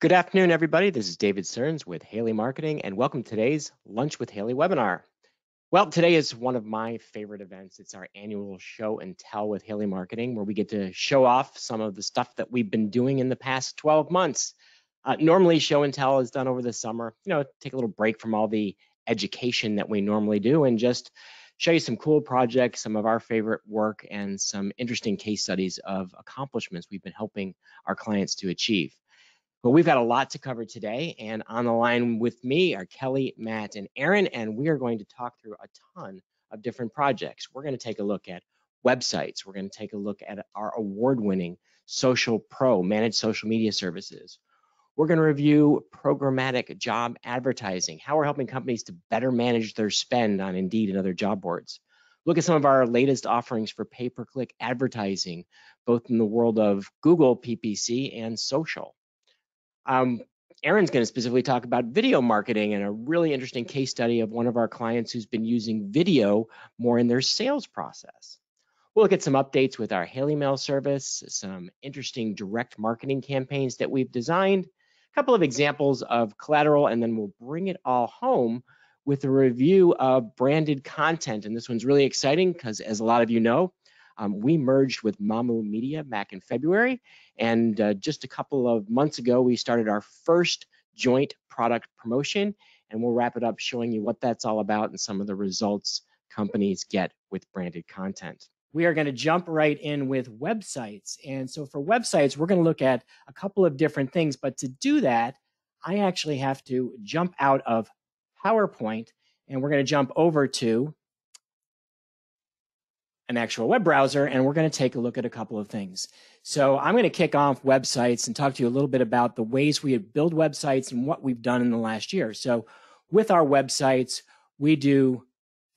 Good afternoon, everybody. This is David Stearns with Haley Marketing, and welcome to today's Lunch with Haley webinar. Well, today is one of my favorite events. It's our annual show and tell with Haley Marketing, where we get to show off some of the stuff that we've been doing in the past 12 months. Uh, normally, show and tell is done over the summer. You know, take a little break from all the education that we normally do and just show you some cool projects, some of our favorite work, and some interesting case studies of accomplishments we've been helping our clients to achieve. But we've got a lot to cover today, and on the line with me are Kelly, Matt, and Aaron, and we are going to talk through a ton of different projects. We're going to take a look at websites. We're going to take a look at our award-winning Social Pro managed social media services. We're going to review programmatic job advertising, how we're helping companies to better manage their spend on Indeed and other job boards. Look at some of our latest offerings for pay-per-click advertising, both in the world of Google PPC and social. Um, Aaron's going to specifically talk about video marketing and a really interesting case study of one of our clients who's been using video more in their sales process. We'll look at some updates with our Haley Mail service, some interesting direct marketing campaigns that we've designed, a couple of examples of collateral, and then we'll bring it all home with a review of branded content. And this one's really exciting because as a lot of you know, um, we merged with Mamu Media back in February, and uh, just a couple of months ago, we started our first joint product promotion, and we'll wrap it up showing you what that's all about and some of the results companies get with branded content. We are going to jump right in with websites. And so for websites, we're going to look at a couple of different things. But to do that, I actually have to jump out of PowerPoint and we're going to jump over to an actual web browser, and we're going to take a look at a couple of things. So I'm going to kick off websites and talk to you a little bit about the ways we build websites and what we've done in the last year. So with our websites, we do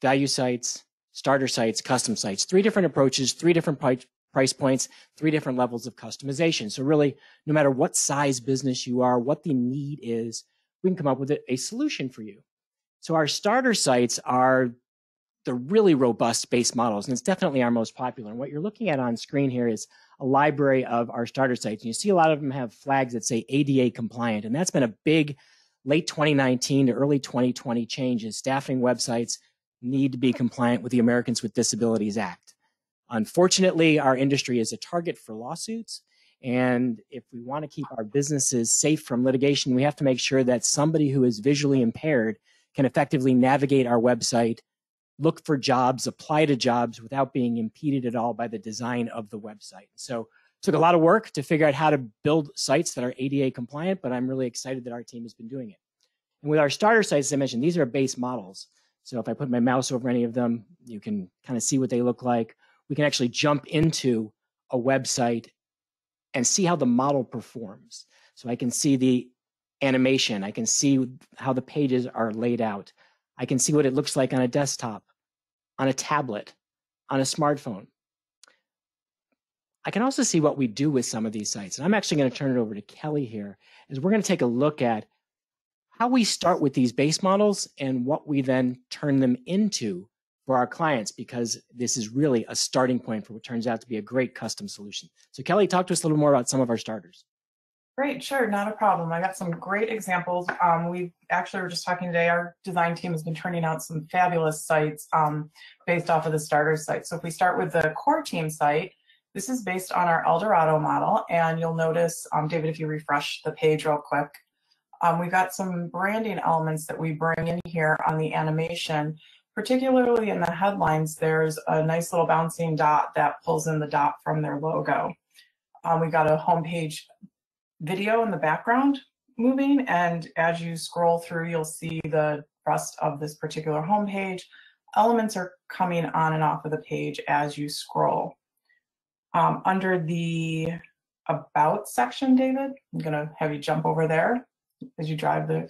value sites, starter sites, custom sites, three different approaches, three different price points, three different levels of customization. So really, no matter what size business you are, what the need is, we can come up with a solution for you. So our starter sites are the really robust base models, and it's definitely our most popular. And what you're looking at on screen here is a library of our starter sites. And you see a lot of them have flags that say ADA compliant, and that's been a big late 2019 to early 2020 change is staffing websites need to be compliant with the Americans with Disabilities Act. Unfortunately, our industry is a target for lawsuits. And if we want to keep our businesses safe from litigation, we have to make sure that somebody who is visually impaired can effectively navigate our website look for jobs, apply to jobs without being impeded at all by the design of the website. So took a lot of work to figure out how to build sites that are ADA compliant, but I'm really excited that our team has been doing it. And with our starter sites, as I mentioned, these are base models. So if I put my mouse over any of them, you can kind of see what they look like. We can actually jump into a website and see how the model performs. So I can see the animation. I can see how the pages are laid out. I can see what it looks like on a desktop, on a tablet, on a smartphone. I can also see what we do with some of these sites. And I'm actually going to turn it over to Kelly here, as we're going to take a look at how we start with these base models and what we then turn them into for our clients, because this is really a starting point for what turns out to be a great custom solution. So Kelly, talk to us a little more about some of our starters. Great, sure, not a problem. I got some great examples. Um, we actually were just talking today, our design team has been turning out some fabulous sites um, based off of the starter site. So if we start with the core team site, this is based on our Eldorado model, and you'll notice, um, David, if you refresh the page real quick, um, we've got some branding elements that we bring in here on the animation, particularly in the headlines, there's a nice little bouncing dot that pulls in the dot from their logo. Um, we got a homepage video in the background moving. And as you scroll through, you'll see the rest of this particular homepage. Elements are coming on and off of the page as you scroll. Um, under the About section, David, I'm going to have you jump over there as you drive the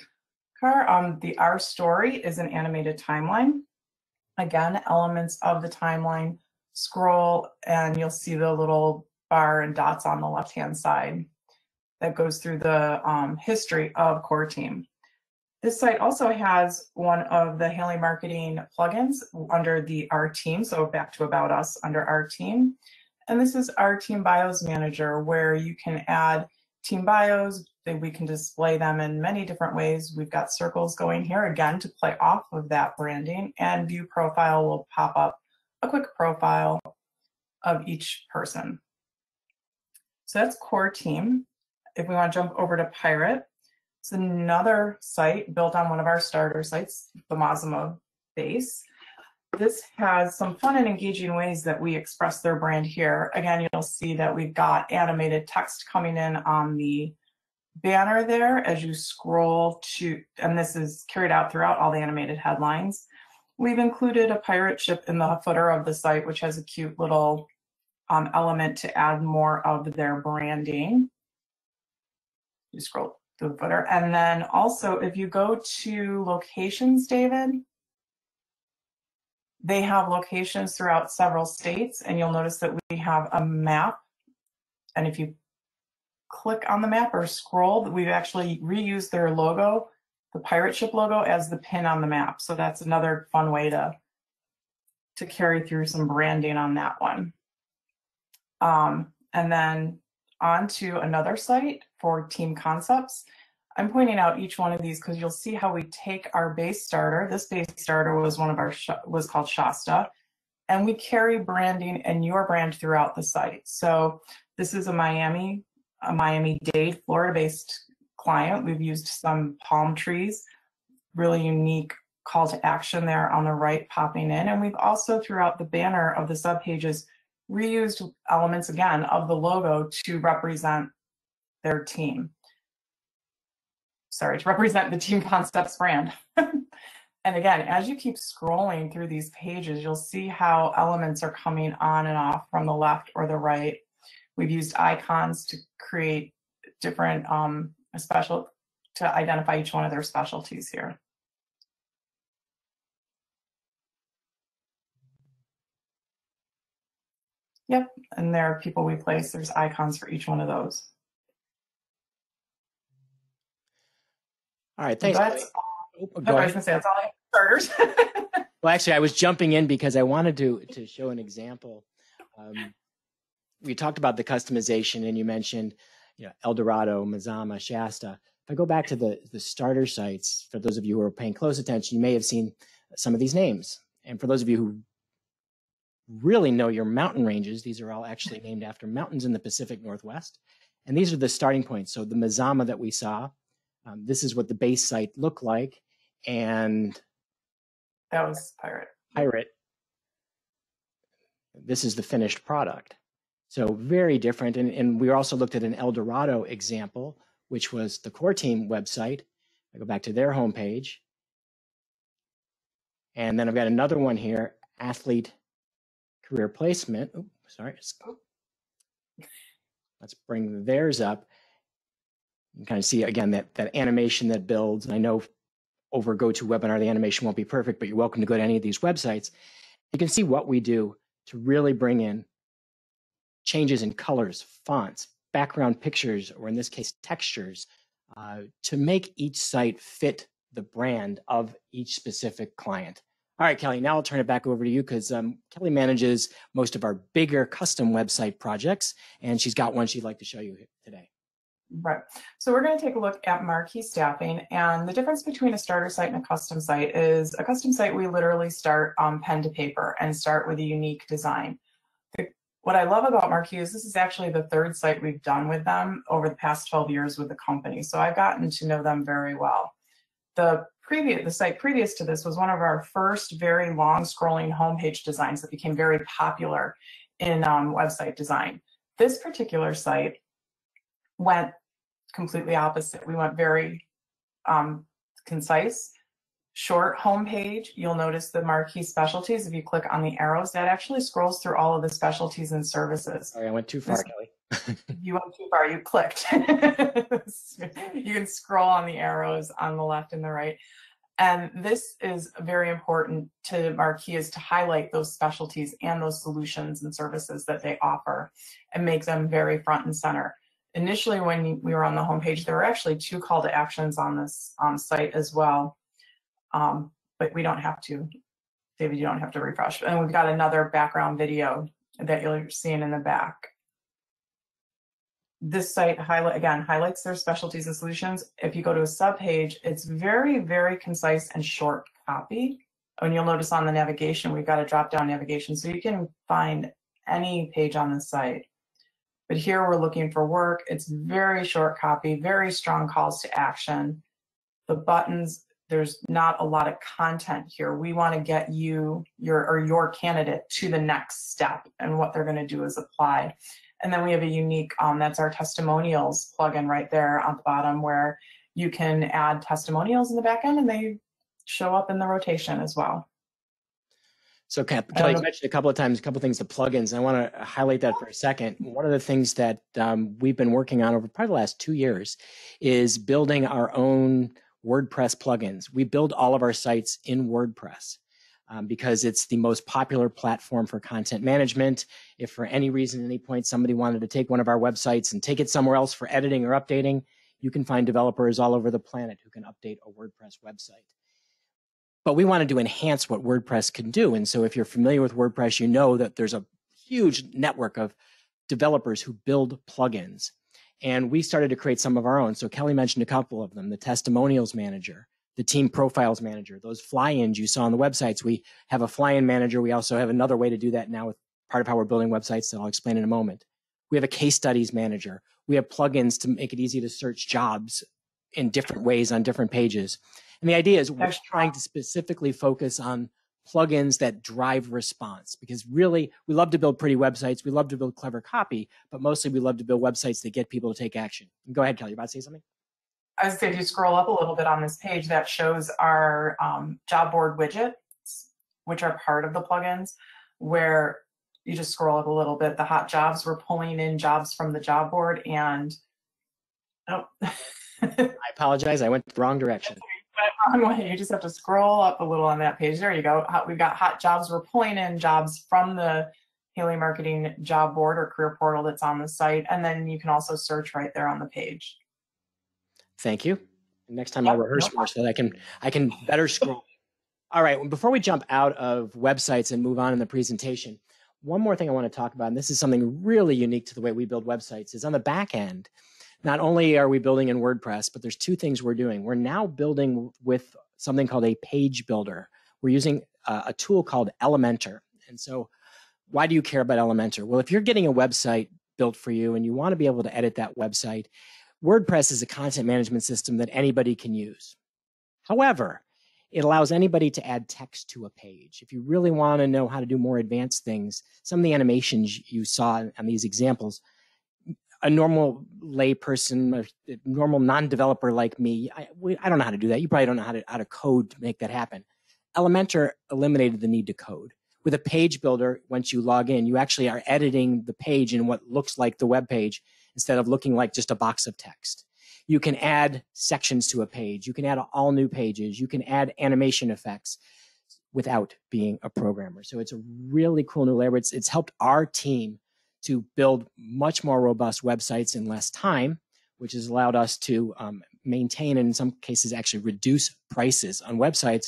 car. Um, the Our Story is an animated timeline. Again, elements of the timeline scroll and you'll see the little bar and dots on the left-hand side that goes through the um, history of Core Team. This site also has one of the Haley Marketing plugins under the Our Team, so back to About Us under Our Team. And this is Our Team Bios Manager, where you can add team bios, we can display them in many different ways. We've got circles going here again to play off of that branding and view profile will pop up a quick profile of each person. So that's core team. If we want to jump over to Pirate, it's another site built on one of our starter sites, the Mazama base. This has some fun and engaging ways that we express their brand here. Again, you'll see that we've got animated text coming in on the banner there as you scroll to, and this is carried out throughout all the animated headlines. We've included a pirate ship in the footer of the site, which has a cute little um, element to add more of their branding. You scroll the footer. And then also, if you go to locations, David, they have locations throughout several states, and you'll notice that we have a map. And if you click on the map or scroll, we've actually reused their logo, the pirate ship logo, as the pin on the map. So that's another fun way to, to carry through some branding on that one. Um, and then on to another site for team concepts. I'm pointing out each one of these because you'll see how we take our base starter. This base starter was one of our was called Shasta, and we carry branding and your brand throughout the site. So this is a Miami, a Miami-Dade, Florida-based client. We've used some palm trees, really unique call to action there on the right popping in. And we've also throughout the banner of the subpages reused elements again of the logo to represent their team sorry, to represent the Team Concepts brand. and again, as you keep scrolling through these pages, you'll see how elements are coming on and off from the left or the right. We've used icons to create different um, special, to identify each one of their specialties here. Yep, and there are people we place, there's icons for each one of those. All right, thanks. That's, oh, I was gonna say that's all I have starters. well, actually, I was jumping in because I wanted to to show an example. Um, we talked about the customization, and you mentioned, you know, El Dorado, Mazama, Shasta. If I go back to the the starter sites, for those of you who are paying close attention, you may have seen some of these names. And for those of you who really know your mountain ranges, these are all actually named after mountains in the Pacific Northwest. And these are the starting points. So the Mazama that we saw um, this is what the base site looked like. And that was Pirate. Pirate. This is the finished product. So very different. And, and we also looked at an El Dorado example, which was the core team website. I go back to their homepage. And then I've got another one here, athlete career placement. Oh, sorry. Let's bring theirs up. You kind of see again that that animation that builds. And I know over GoToWebinar the animation won't be perfect, but you're welcome to go to any of these websites. You can see what we do to really bring in changes in colors, fonts, background pictures, or in this case, textures, uh, to make each site fit the brand of each specific client. All right, Kelly, now I'll turn it back over to you because um, Kelly manages most of our bigger custom website projects, and she's got one she'd like to show you today. Right. So we're going to take a look at marquee staffing and the difference between a starter site and a custom site is a custom site we literally start um, pen to paper and start with a unique design. What I love about Marquee is this is actually the third site we've done with them over the past 12 years with the company. So I've gotten to know them very well. The previous the site previous to this was one of our first very long scrolling homepage designs that became very popular in um, website design. This particular site went completely opposite. We went very um, concise, short homepage. You'll notice the marquee specialties. If you click on the arrows, that actually scrolls through all of the specialties and services. Sorry, I went too far, Kelly. you went too far. You clicked. you can scroll on the arrows on the left and the right. And this is very important to Marquee is to highlight those specialties and those solutions and services that they offer and make them very front and center initially when we were on the homepage, there were actually two call to actions on this um, site as well. Um, but we don't have to, David, you don't have to refresh. And we've got another background video that you're seeing in the back. This site highlight again highlights their specialties and solutions. If you go to a subpage, it's very, very concise and short copy. And you'll notice on the navigation, we've got a drop down navigation. So you can find any page on the site. But here we're looking for work. It's very short copy, very strong calls to action. The buttons, there's not a lot of content here. We want to get you your or your candidate to the next step. And what they're going to do is apply. And then we have a unique, um, that's our testimonials plugin right there at the bottom where you can add testimonials in the back end and they show up in the rotation as well. So Kelly mentioned a couple of times, a couple of things, the plugins. I want to highlight that for a second. One of the things that um, we've been working on over probably the last two years is building our own WordPress plugins. We build all of our sites in WordPress um, because it's the most popular platform for content management. If for any reason, at any point, somebody wanted to take one of our websites and take it somewhere else for editing or updating, you can find developers all over the planet who can update a WordPress website but we wanted to enhance what WordPress can do. And so if you're familiar with WordPress, you know that there's a huge network of developers who build plugins. And we started to create some of our own. So Kelly mentioned a couple of them, the testimonials manager, the team profiles manager, those fly-ins you saw on the websites. We have a fly-in manager. We also have another way to do that now with part of how we're building websites that I'll explain in a moment. We have a case studies manager. We have plugins to make it easy to search jobs in different ways on different pages. And the idea is we're trying to specifically focus on plugins that drive response because really we love to build pretty websites. We love to build clever copy, but mostly we love to build websites that get people to take action. Go ahead, Kelly. You about to say something? I was saying, if you scroll up a little bit on this page, that shows our um, job board widgets, which are part of the plugins, where you just scroll up a little bit. The hot jobs, we're pulling in jobs from the job board and, oh. I apologize. I went the wrong direction wrong way. You just have to scroll up a little on that page. There you go. We've got hot jobs. We're pulling in jobs from the Haley Marketing job board or career portal that's on the site. And then you can also search right there on the page. Thank you. Next time I'll rehearse more so that I can I can better scroll. All right, before we jump out of websites and move on in the presentation, one more thing I want to talk about, and this is something really unique to the way we build websites, is on the back end not only are we building in WordPress, but there's two things we're doing. We're now building with something called a page builder. We're using a, a tool called Elementor. And so why do you care about Elementor? Well, if you're getting a website built for you and you want to be able to edit that website, WordPress is a content management system that anybody can use. However, it allows anybody to add text to a page. If you really want to know how to do more advanced things, some of the animations you saw on these examples a normal layperson, a normal non-developer like me, I, we, I don't know how to do that. You probably don't know how to, how to code to make that happen. Elementor eliminated the need to code. With a page builder, once you log in, you actually are editing the page in what looks like the web page instead of looking like just a box of text. You can add sections to a page. You can add all new pages. You can add animation effects without being a programmer. So it's a really cool new layer. It's, it's helped our team to build much more robust websites in less time, which has allowed us to um, maintain and in some cases actually reduce prices on websites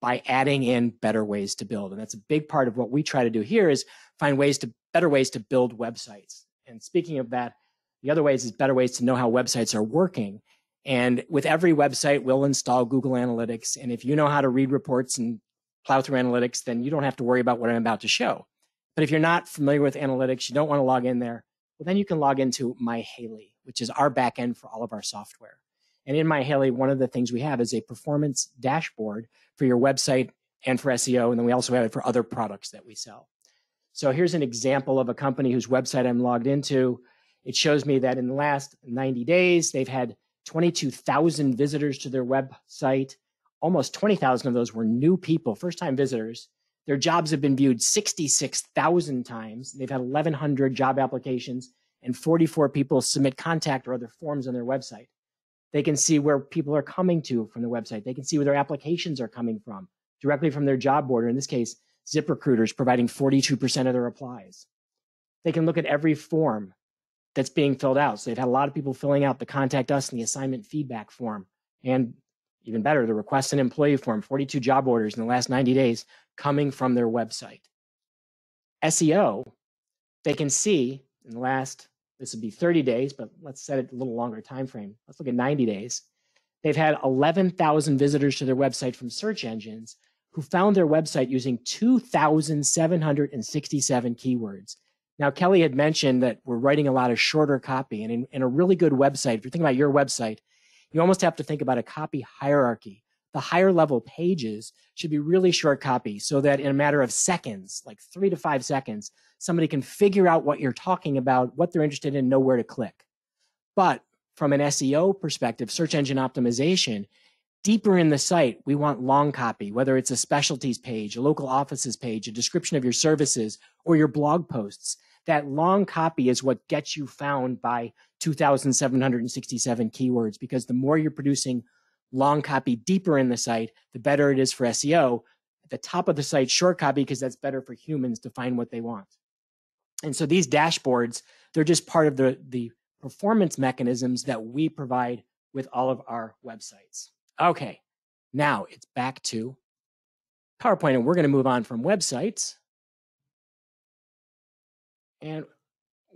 by adding in better ways to build. And that's a big part of what we try to do here is find ways to better ways to build websites. And speaking of that, the other ways is better ways to know how websites are working. And with every website, we'll install Google Analytics. And if you know how to read reports and plow through analytics, then you don't have to worry about what I'm about to show. But if you're not familiar with analytics, you don't want to log in there, well, then you can log into MyHaley, which is our backend for all of our software. And in MyHaley, one of the things we have is a performance dashboard for your website and for SEO. And then we also have it for other products that we sell. So here's an example of a company whose website I'm logged into. It shows me that in the last 90 days, they've had 22,000 visitors to their website. Almost 20,000 of those were new people, first time visitors. Their jobs have been viewed 66,000 times. They've had 1,100 job applications and 44 people submit contact or other forms on their website. They can see where people are coming to from the website. They can see where their applications are coming from directly from their job board. Or in this case, ZipRecruiter is providing 42% of their replies. They can look at every form that's being filled out. So they've had a lot of people filling out the contact us and the assignment feedback form and even better, the request an employee form, 42 job orders in the last 90 days coming from their website. SEO, they can see in the last this would be 30 days, but let's set it a little longer time frame. Let's look at 90 days. They've had 11,000 visitors to their website from search engines who found their website using 2,767 keywords. Now, Kelly had mentioned that we're writing a lot of shorter copy, and in, in a really good website, if you're thinking about your website, you almost have to think about a copy hierarchy. The higher level pages should be really short copy so that in a matter of seconds, like three to five seconds, somebody can figure out what you're talking about, what they're interested in, know where to click. But from an SEO perspective, search engine optimization, deeper in the site, we want long copy, whether it's a specialties page, a local offices page, a description of your services, or your blog posts. That long copy is what gets you found by 2,767 keywords because the more you're producing long copy deeper in the site, the better it is for SEO. At the top of the site, short copy because that's better for humans to find what they want. And so these dashboards, they're just part of the, the performance mechanisms that we provide with all of our websites. Okay, now it's back to PowerPoint, and we're going to move on from websites. And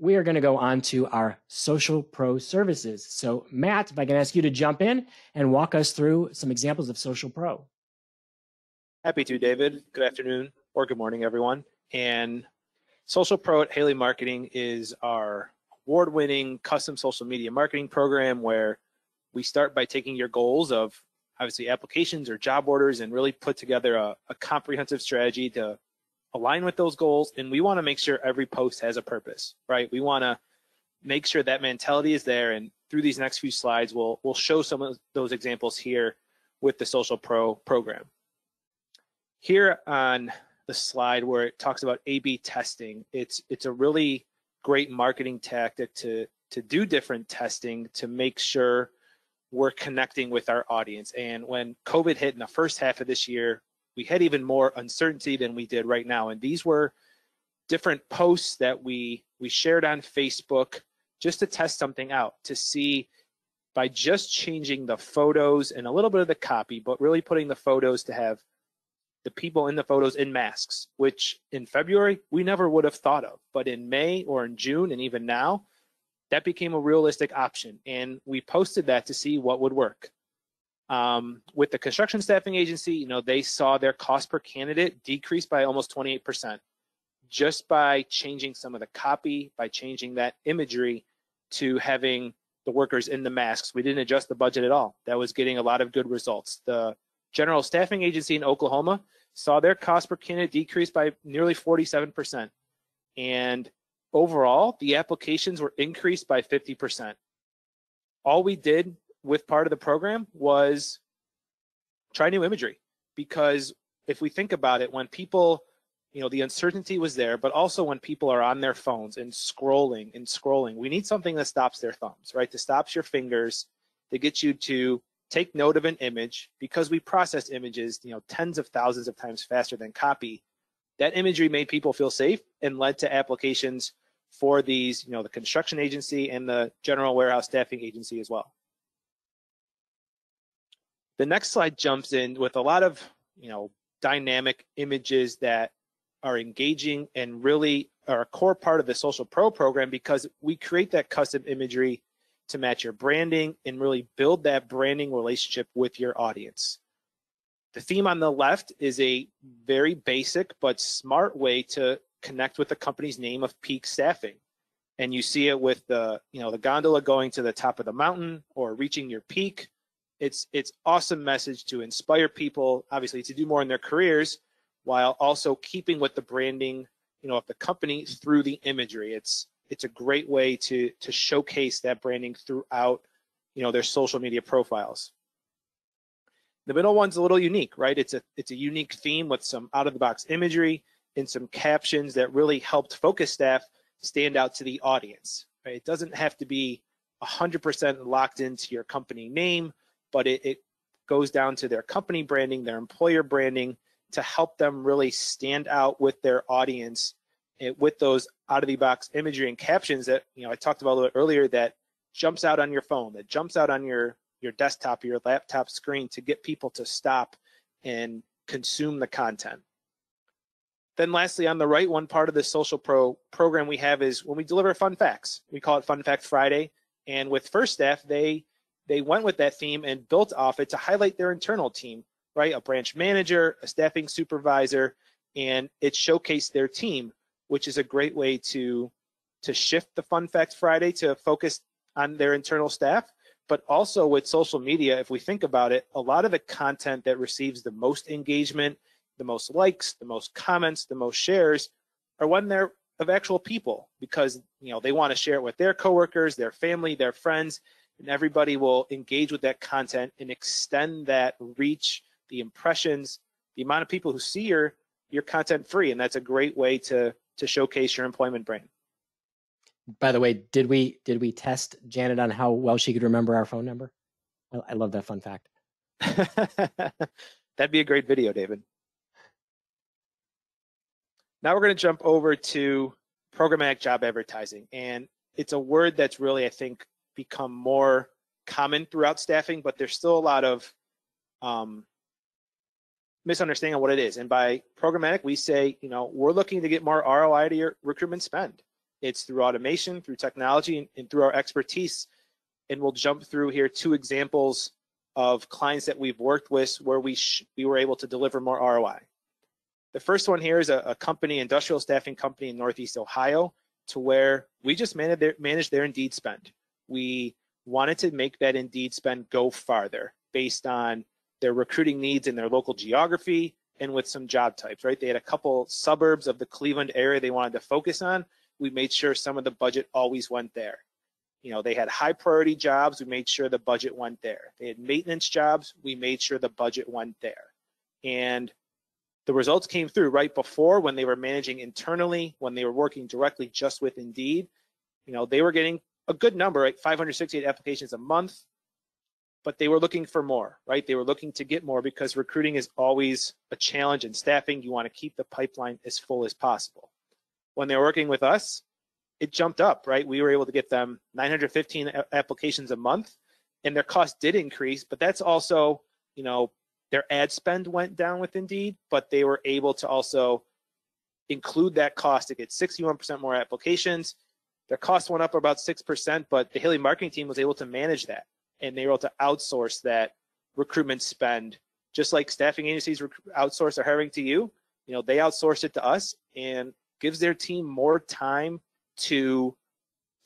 we are going to go on to our social pro services. So, Matt, if I can ask you to jump in and walk us through some examples of social pro. Happy to, David. Good afternoon or good morning, everyone. And Social Pro at Haley Marketing is our award winning custom social media marketing program where we start by taking your goals of obviously applications or job orders and really put together a, a comprehensive strategy to align with those goals. And we want to make sure every post has a purpose, right? We want to make sure that mentality is there. And through these next few slides, we'll, we'll show some of those examples here with the Social Pro program. Here on the slide where it talks about A/B testing. It's it's a really great marketing tactic to to do different testing to make sure we're connecting with our audience. And when COVID hit in the first half of this year, we had even more uncertainty than we did right now. And these were different posts that we we shared on Facebook just to test something out to see by just changing the photos and a little bit of the copy, but really putting the photos to have the people in the photos in masks, which in February we never would have thought of. But in May or in June, and even now, that became a realistic option. And we posted that to see what would work. Um, with the construction staffing agency, you know, they saw their cost per candidate decrease by almost 28% just by changing some of the copy, by changing that imagery to having the workers in the masks. We didn't adjust the budget at all. That was getting a lot of good results. The General Staffing Agency in Oklahoma saw their cost per candidate decrease by nearly 47%. And overall, the applications were increased by 50%. All we did with part of the program was try new imagery because if we think about it, when people, you know, the uncertainty was there, but also when people are on their phones and scrolling and scrolling, we need something that stops their thumbs, right? That stops your fingers, to get you to take note of an image because we process images, you know, tens of thousands of times faster than copy. That imagery made people feel safe and led to applications for these, you know, the construction agency and the general warehouse staffing agency as well. The next slide jumps in with a lot of, you know, dynamic images that are engaging and really are a core part of the Social Pro program because we create that custom imagery to match your branding and really build that branding relationship with your audience. The theme on the left is a very basic but smart way to connect with the company's name of peak staffing. And you see it with the, you know, the gondola going to the top of the mountain or reaching your peak. It's it's awesome message to inspire people, obviously, to do more in their careers, while also keeping with the branding, you know, of the company through the imagery. It's it's a great way to to showcase that branding throughout you know their social media profiles the middle one's a little unique right it's a it's a unique theme with some out of the box imagery and some captions that really helped focus staff stand out to the audience right? it doesn't have to be 100% locked into your company name but it, it goes down to their company branding their employer branding to help them really stand out with their audience it, with those out of the box imagery and captions that you know I talked about a little bit earlier that jumps out on your phone, that jumps out on your your desktop your laptop screen to get people to stop and consume the content. Then lastly, on the right, one part of the Social Pro program we have is when we deliver fun facts. We call it Fun Fact Friday. And with First Staff, they they went with that theme and built off it to highlight their internal team, right? A branch manager, a staffing supervisor, and it showcased their team, which is a great way to to shift the Fun Fact Friday to focus on their internal staff. But also with social media, if we think about it, a lot of the content that receives the most engagement the most likes, the most comments, the most shares are when they're of actual people because you know they want to share it with their coworkers, their family, their friends, and everybody will engage with that content and extend that reach, the impressions, the amount of people who see your your content free, and that's a great way to to showcase your employment brand. By the way, did we did we test Janet on how well she could remember our phone number? I, I love that fun fact. That'd be a great video, David. Now we're going to jump over to programmatic job advertising. And it's a word that's really, I think, become more common throughout staffing, but there's still a lot of um, misunderstanding on what it is. And by programmatic, we say, you know, we're looking to get more ROI to your recruitment spend. It's through automation, through technology, and, and through our expertise. And we'll jump through here two examples of clients that we've worked with where we we were able to deliver more ROI. The first one here is a, a company, industrial staffing company in Northeast Ohio, to where we just managed their, manage their Indeed spend. We wanted to make that Indeed spend go farther based on their recruiting needs in their local geography and with some job types, right? They had a couple suburbs of the Cleveland area they wanted to focus on. We made sure some of the budget always went there. You know, they had high priority jobs. We made sure the budget went there. They had maintenance jobs. We made sure the budget went there. And the results came through right before when they were managing internally, when they were working directly just with Indeed. You know, they were getting a good number, right? 568 applications a month, but they were looking for more, right? They were looking to get more because recruiting is always a challenge in staffing. You want to keep the pipeline as full as possible. When they were working with us, it jumped up, right? We were able to get them 915 applications a month and their cost did increase, but that's also, you know, their ad spend went down with Indeed, but they were able to also include that cost to get 61% more applications. Their cost went up about 6%, but the Haley marketing team was able to manage that and they were able to outsource that recruitment spend just like staffing agencies outsource their hiring to you you know they outsource it to us and gives their team more time to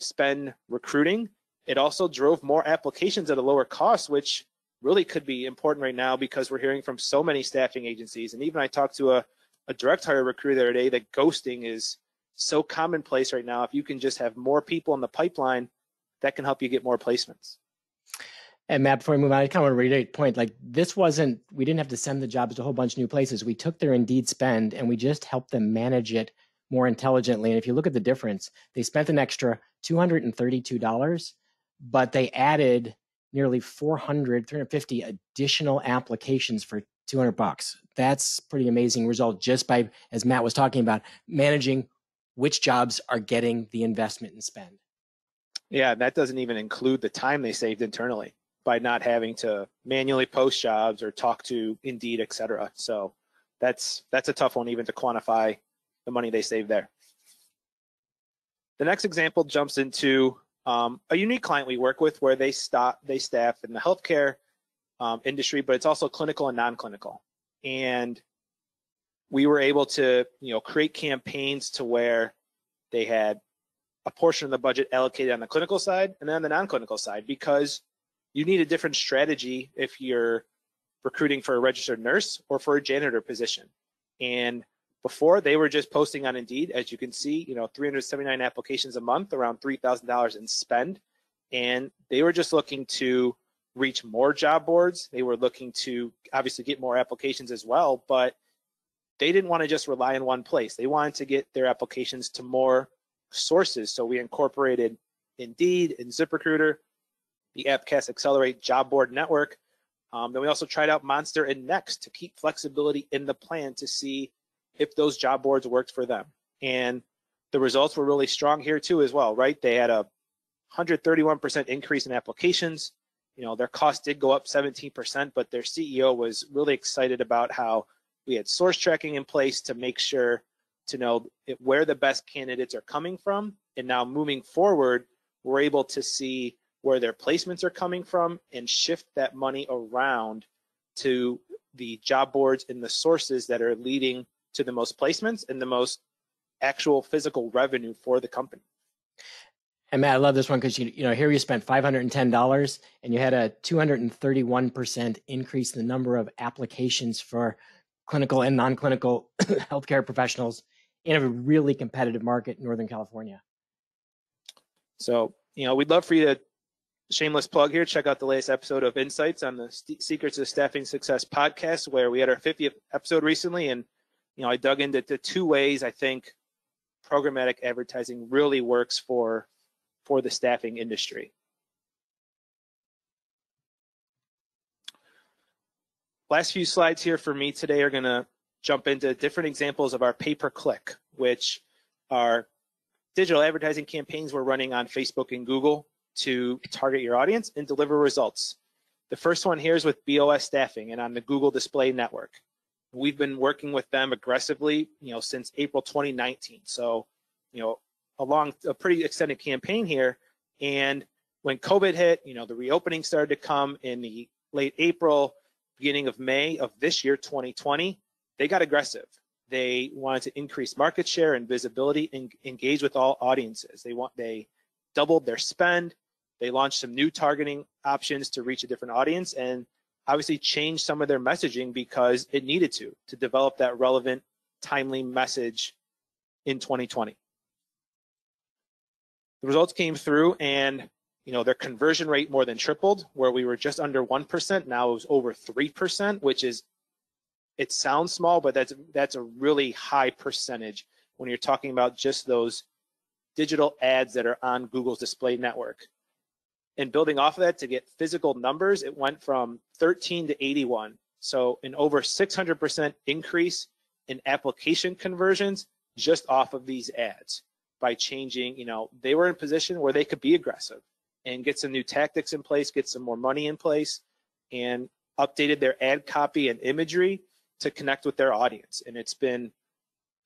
spend recruiting it also drove more applications at a lower cost which really could be important right now because we're hearing from so many staffing agencies. And even I talked to a, a direct hire recruiter the other day that ghosting is so commonplace right now. If you can just have more people in the pipeline, that can help you get more placements. And Matt, before we move on, I kind of want to reiterate a point. Like this wasn't, we didn't have to send the jobs to a whole bunch of new places. We took their Indeed spend and we just helped them manage it more intelligently. And if you look at the difference, they spent an extra $232, but they added nearly 400, 350 additional applications for 200 bucks. That's pretty amazing result just by, as Matt was talking about, managing which jobs are getting the investment and spend. Yeah, that doesn't even include the time they saved internally by not having to manually post jobs or talk to Indeed, et cetera. So that's that's a tough one even to quantify the money they saved there. The next example jumps into um, a unique client we work with where they stop they staff in the healthcare um, industry, but it's also clinical and non-clinical. And we were able to you know create campaigns to where they had a portion of the budget allocated on the clinical side and then on the non-clinical side because you need a different strategy if you're recruiting for a registered nurse or for a janitor position. And before they were just posting on Indeed, as you can see, you know, 379 applications a month, around $3,000 in spend. And they were just looking to reach more job boards. They were looking to obviously get more applications as well, but they didn't want to just rely on one place. They wanted to get their applications to more sources. So we incorporated Indeed and ZipRecruiter, the AppCast Accelerate job board network. Um, then we also tried out Monster and Nexxt to keep flexibility in the plan to see if those job boards worked for them. And the results were really strong here too as well, right? They had a 131% increase in applications. You know, their cost did go up 17%, but their CEO was really excited about how we had source tracking in place to make sure to know where the best candidates are coming from. And now moving forward, we're able to see where their placements are coming from and shift that money around to the job boards and the sources that are leading to the most placements and the most actual physical revenue for the company. And Matt, I love this one because you you know here you spent five hundred and ten dollars and you had a two hundred and thirty one percent increase in the number of applications for clinical and non clinical healthcare professionals in a really competitive market in Northern California. So you know we'd love for you to shameless plug here. Check out the latest episode of Insights on the Secrets of Staffing Success podcast, where we had our 50th episode recently, and you know I dug into the two ways I think programmatic advertising really works for for the staffing industry. Last few slides here for me today are going to jump into different examples of our pay-per-click, which are digital advertising campaigns we're running on Facebook and Google to target your audience and deliver results. The first one here is with BOS Staffing and on the Google Display Network. We've been working with them aggressively, you know, since April 2019. So, you know, along a pretty extended campaign here. And when COVID hit, you know, the reopening started to come in the late April, beginning of May of this year, 2020. They got aggressive. They wanted to increase market share and visibility and engage with all audiences. They want they doubled their spend. They launched some new targeting options to reach a different audience and obviously changed some of their messaging because it needed to to develop that relevant, timely message in 2020 the results came through and you know their conversion rate more than tripled where we were just under 1% now it was over 3% which is it sounds small but that's that's a really high percentage when you're talking about just those digital ads that are on Google's display network and building off of that to get physical numbers it went from 13 to 81 so an over 600% increase in application conversions just off of these ads by changing, you know, they were in a position where they could be aggressive and get some new tactics in place, get some more money in place, and updated their ad copy and imagery to connect with their audience. And it's been,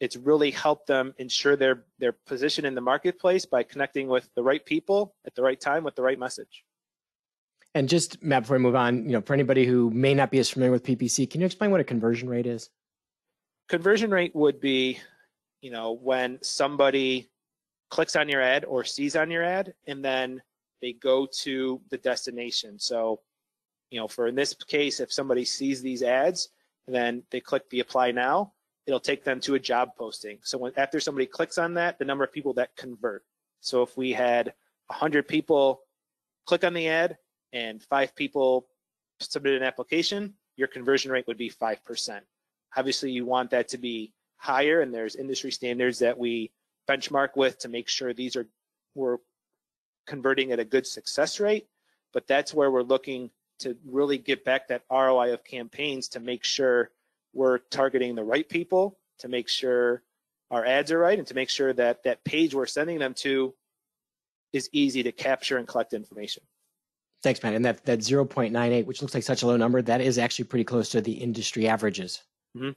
it's really helped them ensure their their position in the marketplace by connecting with the right people at the right time with the right message. And just Matt, before we move on, you know, for anybody who may not be as familiar with PPC, can you explain what a conversion rate is? Conversion rate would be, you know, when somebody clicks on your ad or sees on your ad, and then they go to the destination. So, you know, for in this case, if somebody sees these ads, then they click the apply now, it'll take them to a job posting. So when, after somebody clicks on that, the number of people that convert. So if we had 100 people click on the ad and five people submit an application, your conversion rate would be 5%. Obviously, you want that to be higher, and there's industry standards that we benchmark with to make sure these are we're converting at a good success rate. But that's where we're looking to really get back that ROI of campaigns to make sure we're targeting the right people, to make sure our ads are right, and to make sure that that page we're sending them to is easy to capture and collect information. Thanks, Matt. And that, that 0.98, which looks like such a low number, that is actually pretty close to the industry averages. Mm-hmm.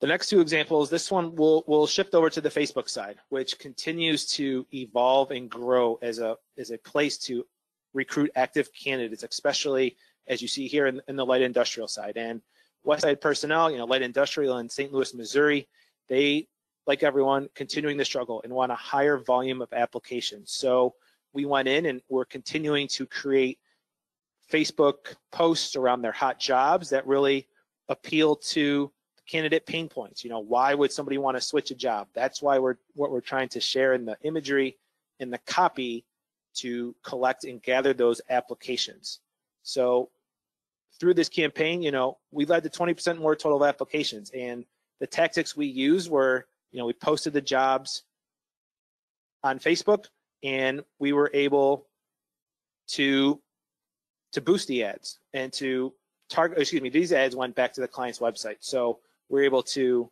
The next two examples, this one will will shift over to the Facebook side, which continues to evolve and grow as a as a place to recruit active candidates, especially as you see here in, in the light industrial side. And Westside personnel, you know, light industrial in St. Louis, Missouri, they, like everyone, continuing the struggle and want a higher volume of applications. So we went in and we're continuing to create Facebook posts around their hot jobs that really appeal to candidate pain points. You know, why would somebody want to switch a job? That's why we're what we're trying to share in the imagery in the copy to collect and gather those applications. So through this campaign, you know, we led to 20% more total applications. And the tactics we used were, you know, we posted the jobs on Facebook and we were able to to boost the ads and to target excuse me these ads went back to the client's website so we're able to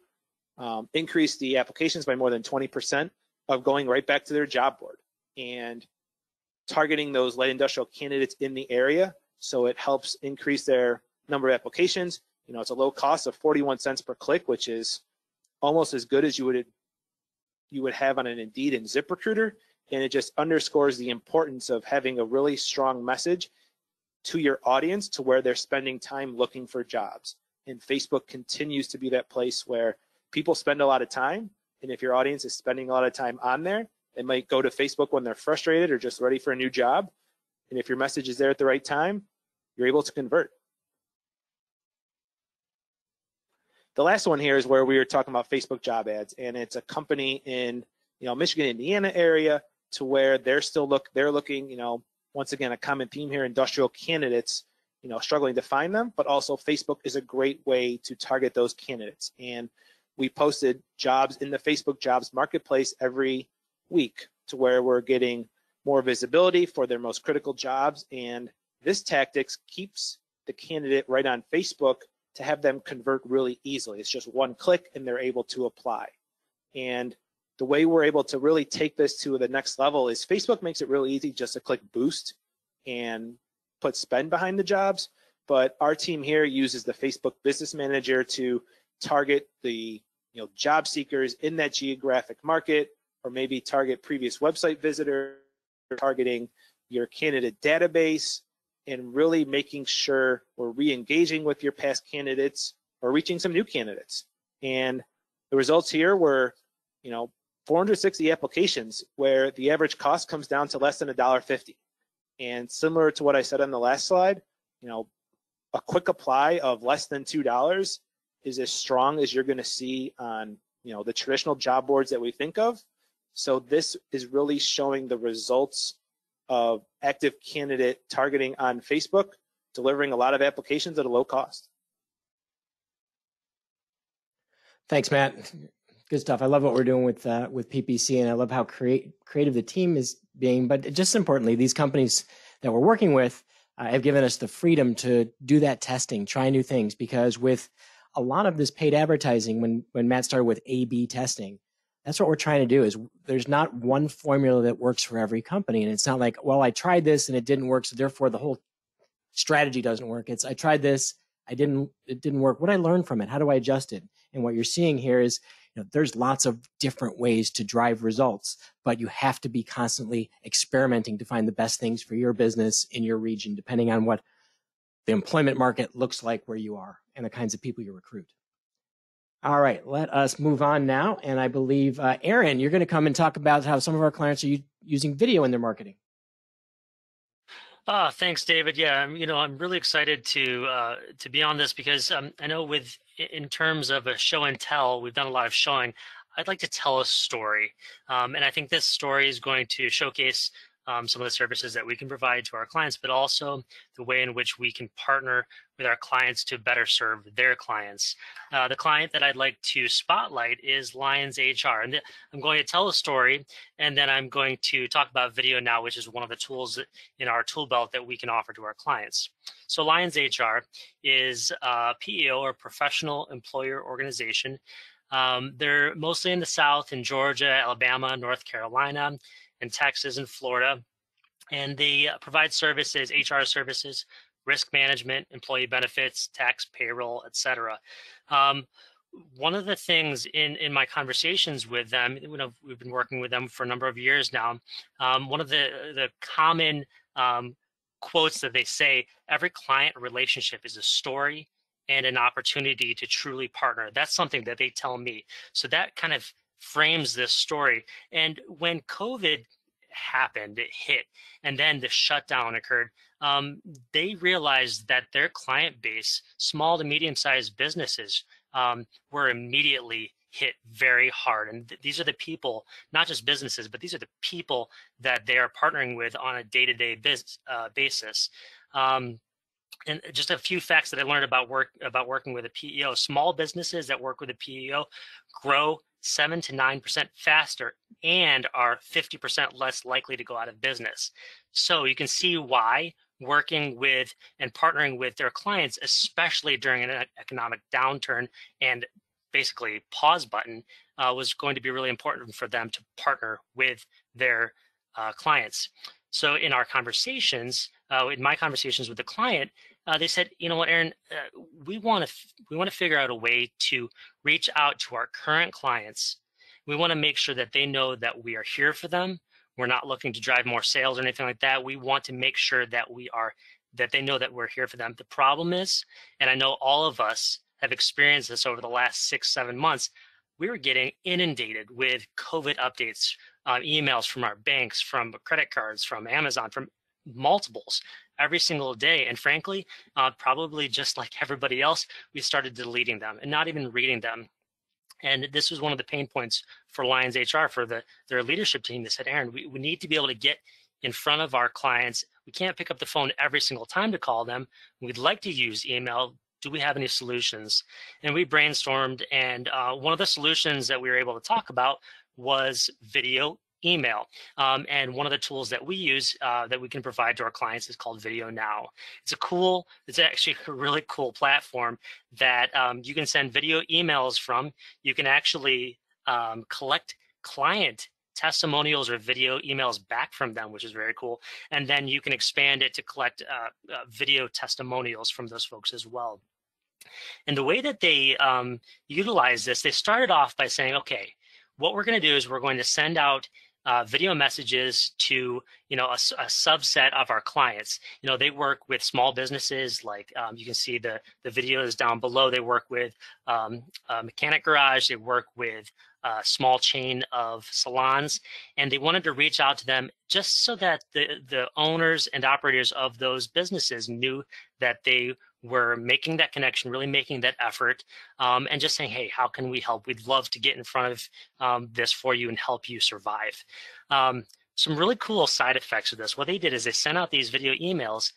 um, increase the applications by more than 20% of going right back to their job board and targeting those light industrial candidates in the area. So it helps increase their number of applications You know, it's a low cost of 41 cents per click, which is almost as good as you would you would have on an Indeed and ZipRecruiter, and it just underscores the importance of having a really strong message to your audience to where they're spending time looking for jobs. And Facebook continues to be that place where people spend a lot of time, and if your audience is spending a lot of time on there, they might go to Facebook when they're frustrated or just ready for a new job. And if your message is there at the right time, you're able to convert. The last one here is where we were talking about Facebook job ads, and it's a company in you know Michigan, Indiana area to where they're still look they're looking you know once again a common theme here industrial candidates you know struggling to find them, but also Facebook is a great way to target those candidates. And we posted jobs in the Facebook jobs marketplace every week to where we're getting more visibility for their most critical jobs and this tactics keeps the candidate right on Facebook to have them convert really easily. It's just one click and they're able to apply. And the way we're able to really take this to the next level is Facebook makes it really easy just to click boost and put spend behind the jobs. But our team here uses the Facebook Business Manager to target the you know job seekers in that geographic market, or maybe target previous website visitors, targeting your candidate database, and really making sure we're re-engaging with your past candidates or reaching some new candidates. And the results here were, you know, 460 applications where the average cost comes down to less than $1.50. And similar to what I said on the last slide, you know, a quick apply of less than $2 is as strong as you're going to see on, you know, the traditional job boards that we think of. So this is really showing the results of active candidate targeting on Facebook, delivering a lot of applications at a low cost. Thanks, Matt. Good stuff. I love what we're doing with uh, with PPC, and I love how create, creative the team is being. But just importantly, these companies that we're working with uh, have given us the freedom to do that testing, try new things. Because with a lot of this paid advertising, when when Matt started with A/B testing, that's what we're trying to do is there's not one formula that works for every company. And it's not like well i tried this and it didn't work so therefore the whole strategy doesn't work. It's i tried this i didn't it didn't work. What i learned from it? How do i adjust it? And what you're seeing here is you know, there's lots of different ways to drive results but you have to be constantly experimenting to find the best things for your business in your region depending on what the employment market looks like where you are and the kinds of people you recruit all right, let us move on now. And I believe, uh, Aaron, you're going to come and talk about how some of our clients are u- using video in their marketing. Ah, thanks, David. Yeah, you know, I'm really excited to uh, to be on this because um, I know with in terms of a show and tell, we've done a lot of showing. I'd like to tell a story, um, and I think this story is going to showcase um, some of the services that we can provide to our clients, but also the way in which we can partner with our clients to better serve their clients. Uh, the client that I'd like to spotlight is Lyons HR. And I'm going to tell a story, and then I'm going to talk about video now, which is one of the tools in our tool belt that we can offer to our clients. So Lyons HR is a PEO or professional employer organization. Um, they're mostly in the South, in Georgia, Alabama, North Carolina in Texas and Florida. And they uh, provide services, HR services, risk management, employee benefits, tax, payroll, etc. Um, one of the things in, in my conversations with them, you know, we've been working with them for a number of years now. Um, one of the the common um, quotes that they say: "Every client relationship is a story and an opportunity to truly partner." That's something that they tell me. So that kind of frames this story. And when COVID happened, it hit, and then the shutdown occurred, um, they realized that their client base, small to medium sized businesses, um, were immediately hit very hard. And th- these are the people, not just businesses, but these are the people that they are partnering with on a day to day basis. Um, and just a few facts that I learned about work about working with a PEO. Small businesses that work with a PEO grow seven to nine percent faster and are 50% less likely to go out of business. So you can see why working with and partnering with their clients, especially during an economic downturn and basically pause button, uh, was going to be really important for them to partner with their uh, clients. So in our conversations, uh, in my conversations with the client, uh, they said, you know what, Aaron, uh, we want to we want to figure out a way to reach out to our current clients. We want to make sure that they know that we are here for them. We're not looking to drive more sales or anything like that. We want to make sure that we are that they know that we're here for them. The problem is, and I know all of us have experienced this over the last six, seven months, we were getting inundated with COVID updates, uh, emails from our banks, from credit cards, from Amazon, from multiples every single day. And frankly, uh, probably just like everybody else, we started deleting them and not even reading them. And this was one of the pain points for Lyons HR, for the their leadership team. They said, Aaron, we, we need to be able to get in front of our clients. We can't pick up the phone every single time to call them. We'd like to use email. Do we have any solutions? And we brainstormed, and uh, one of the solutions that we were able to talk about was video email. Um, and one of the tools that we use uh, that we can provide to our clients is called Video Now. It's a cool, it's actually a really cool platform that um, you can send video emails from. You can actually um, collect client testimonials or video emails back from them, which is very cool. And then you can expand it to collect uh, uh, video testimonials from those folks as well. And the way that they um, utilize this, they started off by saying, okay, what we're going to do is we're going to send out uh, video messages to you know a, a, subset of our clients. You know they work with small businesses like um, you can see the the videos down below. They work with um, mechanic garage. They work with a small chain of salons, and they wanted to reach out to them just so that the the owners and operators of those businesses knew that they were making that connection, really making that effort, um, and just saying, hey, how can we help? We'd love to get in front of um, this for you and help you survive. Um, some really cool side effects of this. What they did is they sent out these video emails.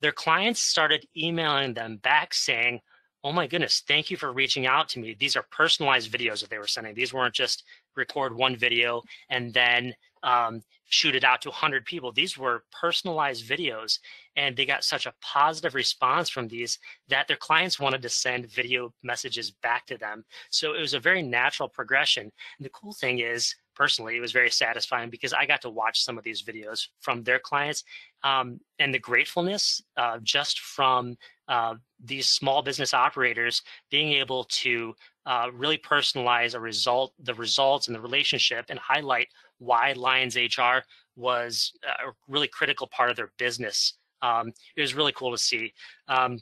Their clients started emailing them back saying, oh my goodness, thank you for reaching out to me. These are personalized videos that they were sending. These weren't just record one video and then um, shoot it out to 100 people. These were personalized videos, and they got such a positive response from these that their clients wanted to send video messages back to them. So it was a very natural progression. And the cool thing is, personally, it was very satisfying because I got to watch some of these videos from their clients um, and the gratefulness uh, just from uh, these small business operators being able to uh, really personalize a result, the results and the relationship and highlight why Lyons HR was a really critical part of their business. Um, it was really cool to see. Um,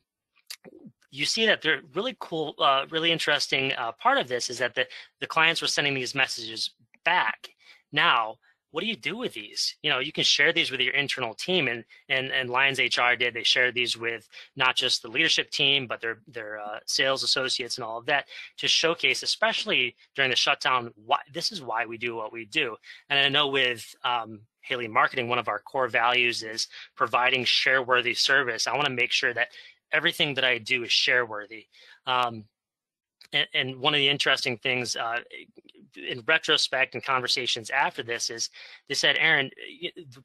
you see that they're really cool, uh, really interesting uh, part of this is that the, the clients were sending these messages back. Now, what do you do with these? You know, you can share these with your internal team, and and and Lyons HR did. They shared these with not just the leadership team, but their their uh, sales associates and all of that to showcase, especially during the shutdown. Why this is why we do what we do. And I know with um, Haley Marketing, one of our core values is providing share worthy service. I want to make sure that everything that I do is share worthy. Um, and, and, one of the interesting things uh, in retrospect and conversations after this is they said, Aaron,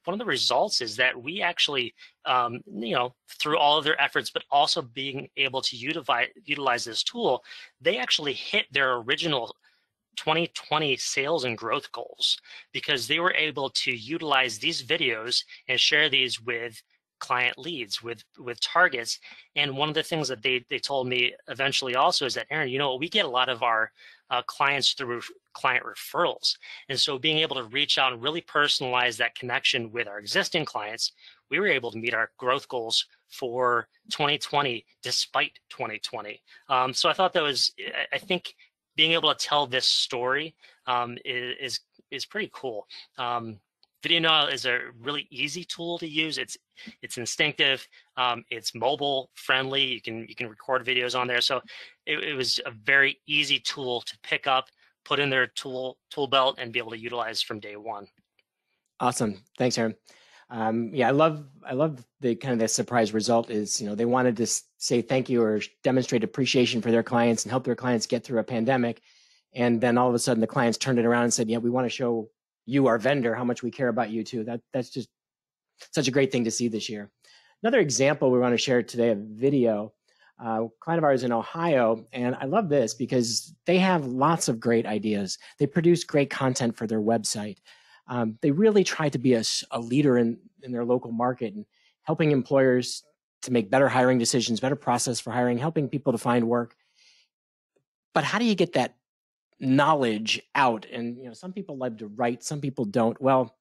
one of the results is that we actually, um, you know, through all of their efforts, but also being able to utilize utilize this tool, they actually hit their original 2020 sales and growth goals because they were able to utilize these videos and share these with client leads with with targets. And one of the things that they they told me eventually also is that aaron you know we get a lot of our uh, clients through client referrals. And so being able to reach out and really personalize that connection with our existing clients, we were able to meet our growth goals for 2020 despite 2020. Um, so I thought that was, I think being able to tell this story um, is, is, pretty cool. Um, Video Now is a really easy tool to use. It's it's instinctive. Um, it's mobile friendly. You can you can record videos on there. So it, it, was a very easy tool to pick up, put in their tool tool belt, and be able to utilize from day one. Awesome. Thanks, Aaron. Um, yeah, I love I love the kind of the surprise result is you know they wanted to say thank you or demonstrate appreciation for their clients and help their clients get through a pandemic, and then all of a sudden the clients turned it around and said, yeah, we want to show you, our vendor, how much we care about you too. That that's just such a great thing to see this year. Another example we want to share today, a video. Uh, client of ours in Ohio, and I love this because they have lots of great ideas. They produce great content for their website. Um, they really try to be a, a leader in in their local market and helping employers to make better hiring decisions, better process for hiring, helping people to find work. But how do you get that knowledge out? And you know, some people love to write, some people don't. Well,